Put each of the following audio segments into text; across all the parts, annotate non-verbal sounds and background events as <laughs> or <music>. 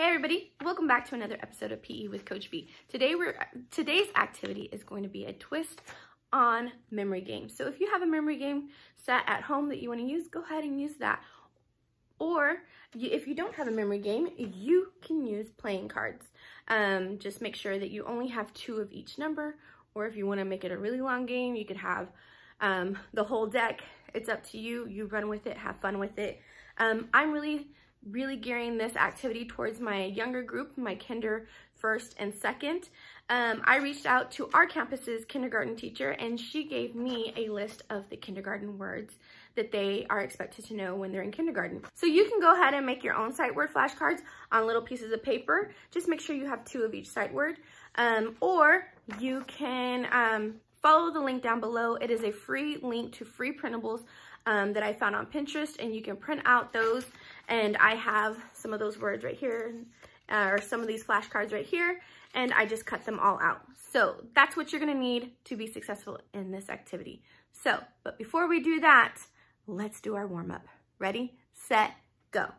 Hey everybody, welcome back to another episode of PE with Coach V. Today we're today's activity is going to be a twist on memory game. So if you have a memory game set at home that you want to use, go ahead and use that. Or if you don't have a memory game, you can use playing cards. Um, just make sure that you only have two of each number, or if you want to make it a really long game, you could have um, the whole deck. It's up to you. You run with it, have fun with it. Um, I'm really, really gearing this activity towards my younger group, my kinder first and second. Um, I reached out to our campus's kindergarten teacher and she gave me a list of the kindergarten words that they are expected to know when they're in kindergarten. So you can go ahead and make your own sight word flashcards on little pieces of paper. Just make sure you have two of each sight word. Um, or you can um, follow the link down below. It is a free link to free printables um, that I found on Pinterest and you can print out those. And I have some of those words right here uh, or some of these flashcards right here and I just cut them all out. So that's what you're gonna need to be successful in this activity. So, but before we do that, let's do our warm up. Ready, set, go.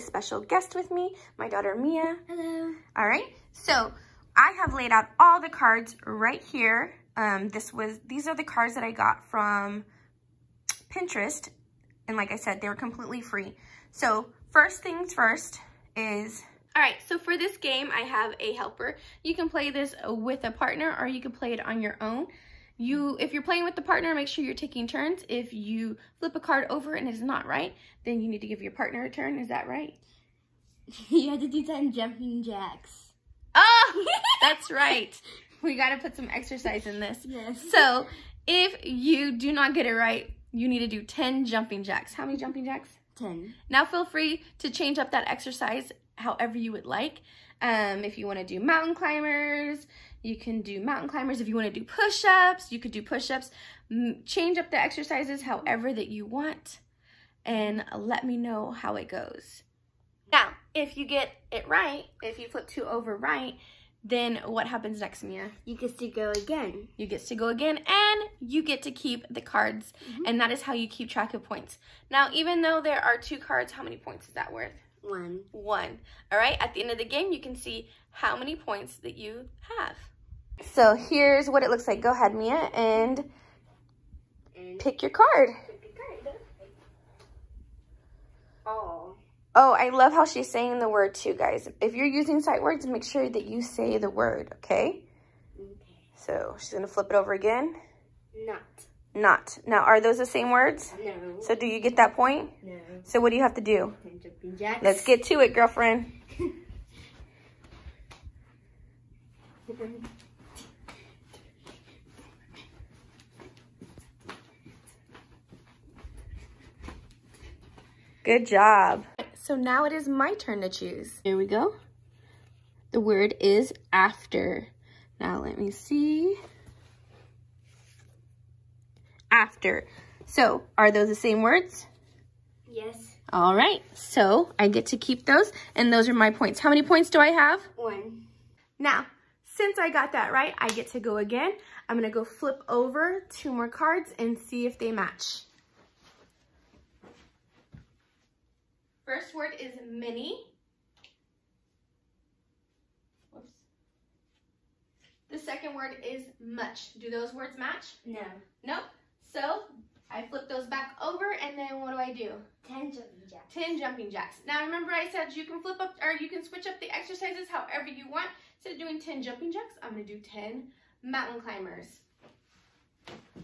Special guest with me, my daughter Mia. Hello. All right, so I have laid out all the cards right here. Um, this was These are the cards that I got from Pinterest. And like I said, they were completely free. So first things first is all right, so for this game, I have a helper. You can play this with a partner or you can play it on your own. You, If you're playing with the partner, make sure you're taking turns. If you flip a card over and it's not right, then you need to give your partner a turn. Is that right? <laughs> you have to do 10 jumping jacks. Oh, <laughs> that's right. We got to put some exercise in this. Yes. So if you do not get it right, you need to do 10 jumping jacks. How many jumping jacks? 10. Now feel free to change up that exercise however you would like. Um, if you want to do mountain climbers, you can do mountain climbers. If you want to do push-ups, you could do push-ups. Change up the exercises however that you want and let me know how it goes. Now, if you get it right, if you flip two over right, then what happens next, Mia? You get to go again. You get to go again, and you get to keep the cards, mm -hmm. and that is how you keep track of points. Now, even though there are two cards, how many points is that worth? One. One. All right, at the end of the game, you can see how many points that you have. So here's what it looks like. Go ahead, Mia, and, and pick your card. Pick card. Oh. Oh, I love how she's saying the word too, guys. If you're using sight words, make sure that you say the word, okay? Okay. So she's going to flip it over again. Not. Not. Now, are those the same words? No. So do you get that point? No. So what do you have to do? Let's get to it, girlfriend. Good job. So now it is my turn to choose. Here we go. The word is after. Now let me see after. So are those the same words? Yes. All right, so I get to keep those, and those are my points. How many points do I have? One. Now, since I got that right, I get to go again. I'm gonna go flip over two more cards and see if they match. First word is mini. Whoops. The second word is much. Do those words match? No. Nope. So I flip those back over and then what do I do? 10 jumping jacks. 10 jumping jacks. Now remember I said you can flip up or you can switch up the exercises however you want. Instead of doing 10 jumping jacks, I'm going to do 10 mountain climbers.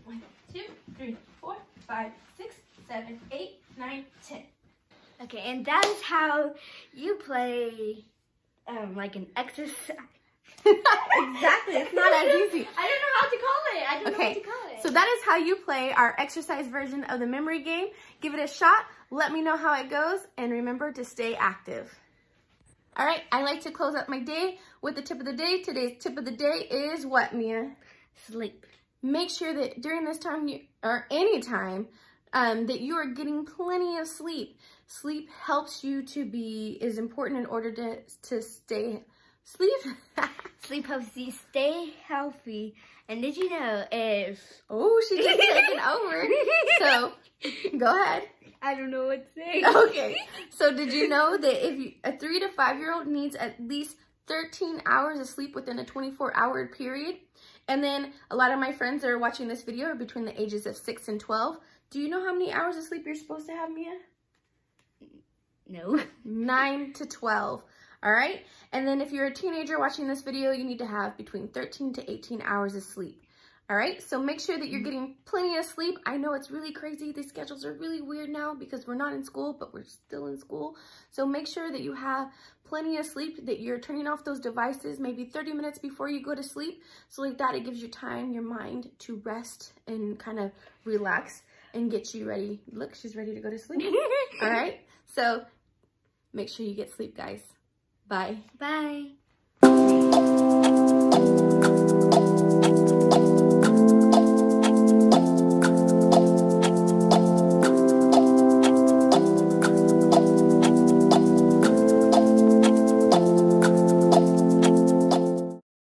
One, two, three, four, five, six, seven, eight, nine, ten. Okay, and that is how you play um, like an exercise. Exactly, it's not as <laughs> easy. I don't know how to call it. I don't okay. know what to call it. So that is how you play our exercise version of the memory game. Give it a shot. Let me know how it goes. And remember to stay active. All right, I like to close up my day with the tip of the day. Today's tip of the day is what, Mia? Sleep. Make sure that during this time, you, or any time, um, that you are getting plenty of sleep. Sleep helps you to be, is important in order to, to stay, sleep? <laughs> sleep you stay healthy and did you know if... Oh, she just taking <laughs> over. So, go ahead. I don't know what to say. <laughs> Okay. So, did you know that if you, a three to five-year-old needs at least 13 hours of sleep within a 24-hour period? And then a lot of my friends that are watching this video are between the ages of 6 and 12. Do you know how many hours of sleep you're supposed to have, Mia? No. 9 to 12 all right? And then if you're a teenager watching this video, you need to have between 13 to 18 hours of sleep. All right, so make sure that you're mm-hmm. getting plenty of sleep. I know it's really crazy. These schedules are really weird now because we're not in school, but we're still in school. So make sure that you have plenty of sleep, that you're turning off those devices maybe 30 minutes before you go to sleep. So like that, it gives you time, your mind to rest and kind of relax and get you ready. Look, she's ready to go to sleep. <laughs> All right, so make sure you get sleep, guys. Bye. Bye.